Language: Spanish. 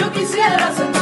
yo quisiera sentar.